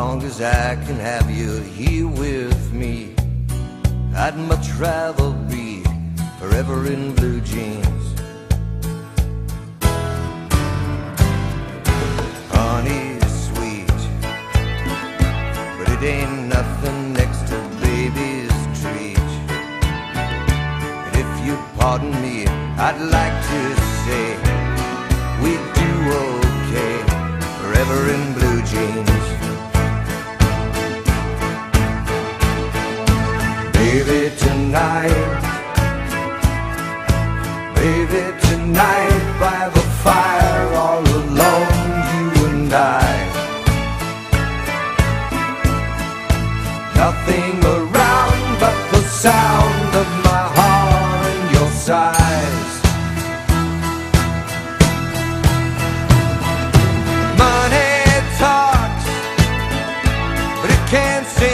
long as I can have you here with me. I'd much rather be forever in blue jeans. Honey is sweet, but it ain't nothing next to baby's treat. And if you pardon me, I'd like to say we do okay forever in blue jeans. nothing around but the sound of my heart and your sighs. Money talks, but it can't see.